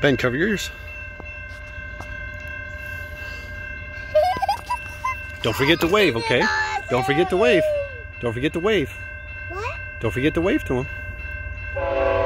Ben, cover your. Don't forget to wave, okay? Don't forget to wave. Don't forget to wave. What? Don't forget to wave to him.